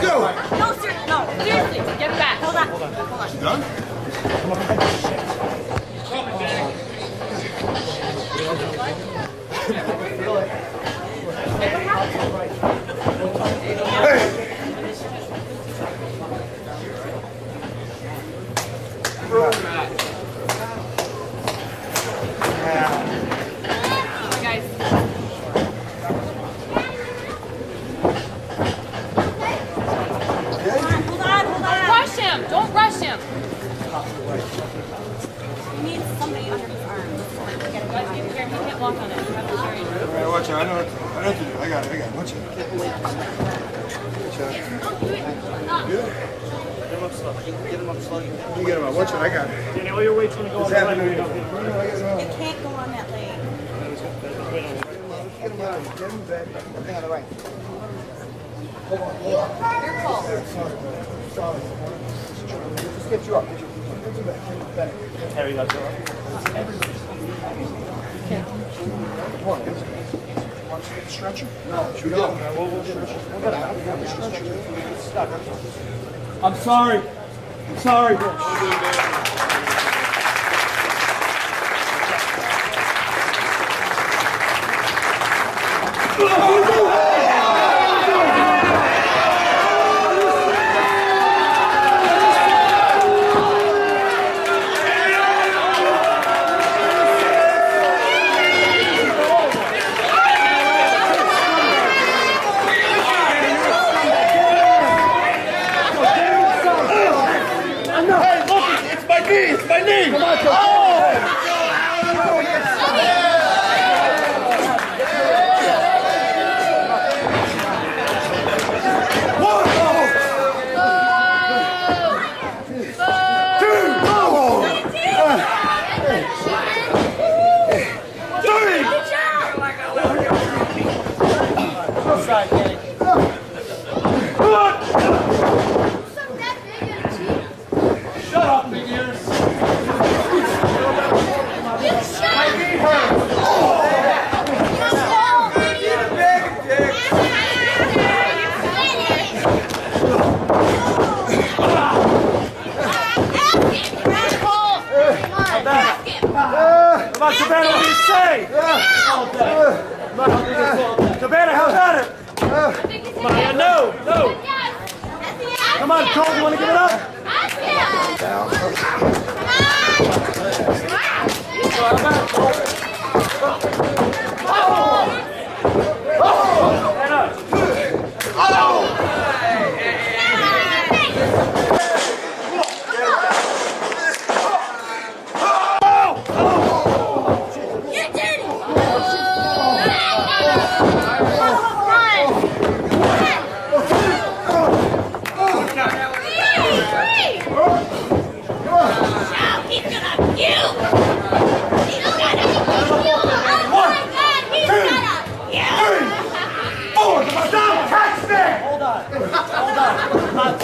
Let's go. No, sir. No, seriously. Get back. Hold on. Hold on. Hold on. She Done? Hey. You get him out. Watch out. I got it. Danny, all your weight's gonna go on It's the right. happening. It can't go on that lane. Get him out. Get him back. Thing on the right. You're cold. Sorry. Just get you up. Get you get you back. Get you back. Harry, that's all right. Come on. Want to get the stretcher? No. We get him? We'll, we'll get the stretcher. Stop. I'm sorry. Sorry. Hey, look, it's my knee. It's my knee. Come on, oh! Shut up, big ears. My knee hurts. Come on, Cabana, what do you say? Come on, Cabana, how about it? Come on, yeah, no, no. Come on, Colt, you want to give it up? Stand up. Four, come on, down, catch me! Hold on, hold on.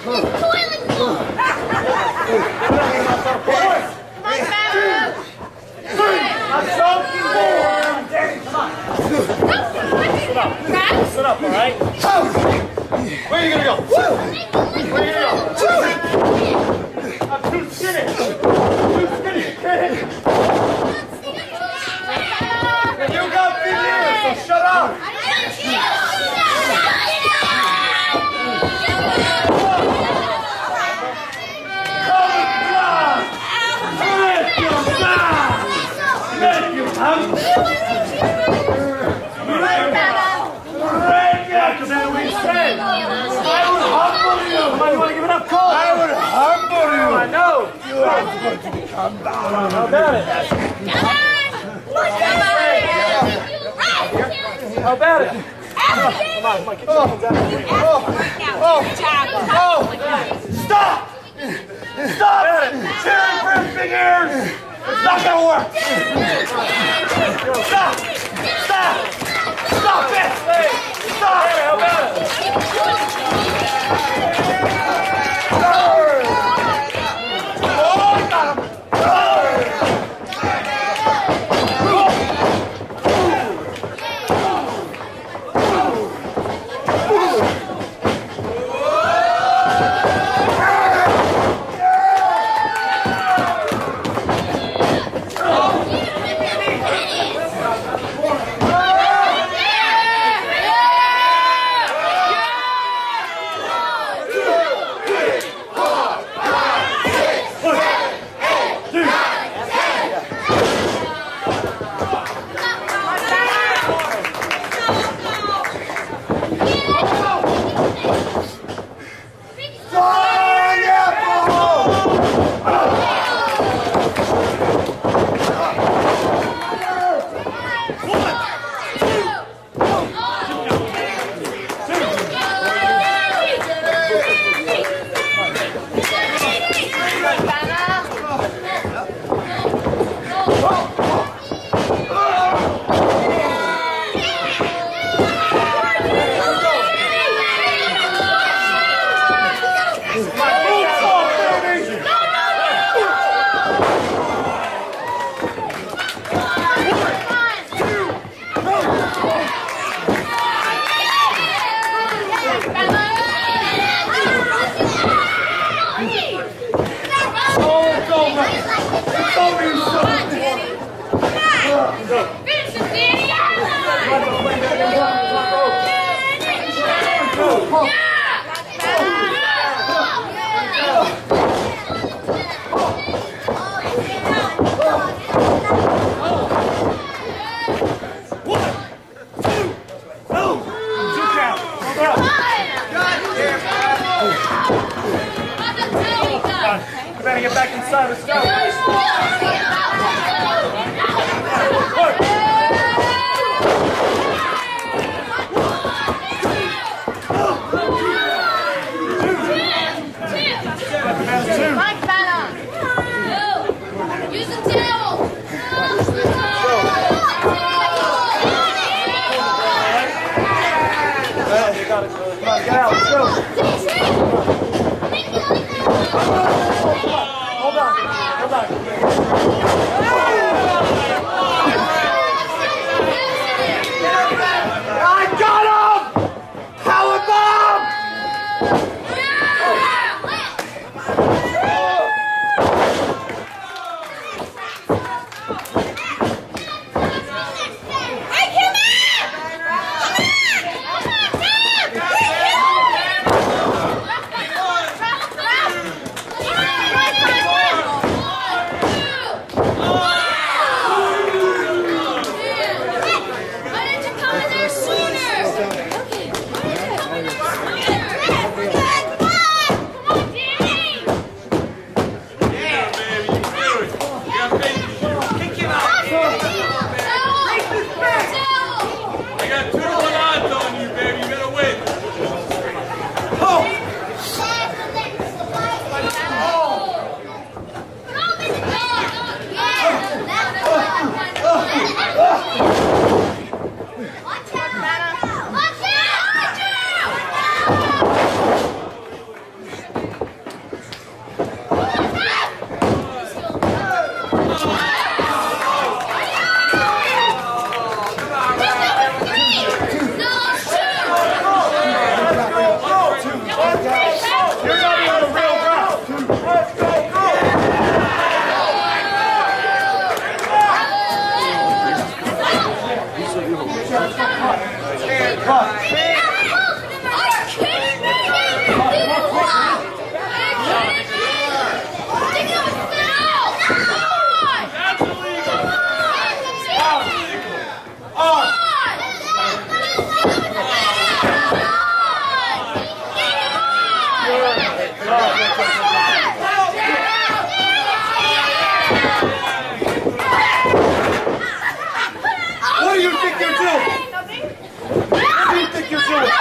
Come on, More. Danny, come on. Sit up, all right? Where are you gonna go? Where are you gonna go? I'm too skinny. Too skinny. Can't hit. You got big ears, so shut up. Come on. Make you mad. Make you hungry. Break it. Because that's what he said. I would humble you. Come on, you want to give it up, Colt? I would humble you. I know. You are going to become down. How about it? How about it? Come on, come on, get your hands out of the ring. Stop! Stop! Cheering for big ears! It's not gonna work! Stop! Stop! 走别走老板。That's you. think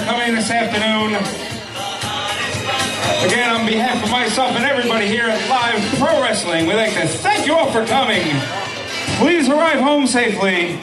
for coming this afternoon. Again, on behalf of myself and everybody here at Live Pro Wrestling, we'd like to thank you all for coming. Please arrive home safely